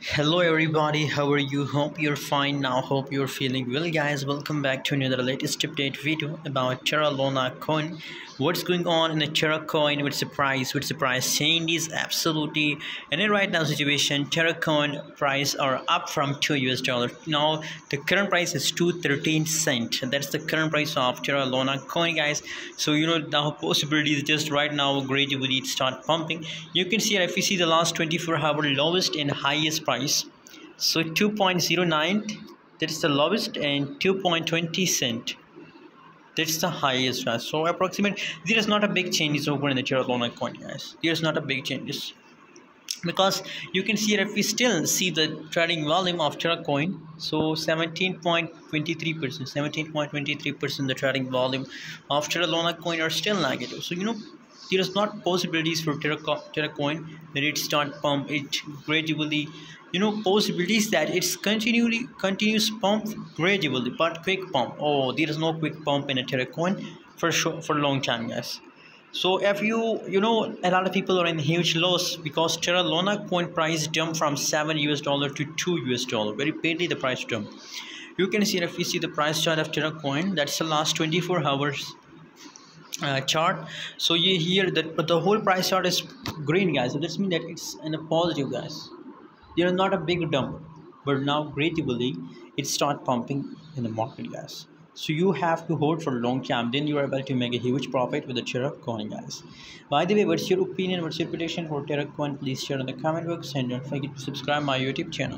hello everybody. How are you? Hope you're fine now. Hope you're feeling well guys. Welcome back to another latest update video about terra luna coin. What's going on in the terra coin? Price what's the price change is absolutely and in right now situation. Terra coin price are up from 2 us dollar now the current price is 213 cent. That's the current price of terra luna coin guys. So you know the possibilities just right now gradually start pumping. You can see if you see the last 24 hour lowest and highest price. So 2.09 that's the lowest and 2.20 cent that's the highest right? so approximate there is not a big changes over in the Terra Luna coin guys. There's not a big changes. Because you can see if we still see the trading volume of Terra coin. So 17.23 percent 17.23 percent the trading volume of Terra Luna coin are still negative. So you know there is not possibilities for Terra, coin that it start pump it gradually. You know possibilities that it's continually continuous pump gradually but quick pump. Oh there is no quick pump in a Terra coin for sure for long time guys so if you you know a lot of people are in huge loss because Terra Luna coin price jumped from 7 US dollar to 2 US dollar very badly the price jump. You can see if you see the price chart of Terra coin that's the last 24 hours uh, chart. So you hear that but the whole price chart is green guys. So this means that it's in a positive guys. There is not a big dump but now gradually it start pumping in the market guys. So you have to hold for a long time. Then you are able to make a huge profit with the Terra coin guys. By the way what's your opinion what's your prediction for Terra coin? Please share in the comment box and don't forget to subscribe my youtube channel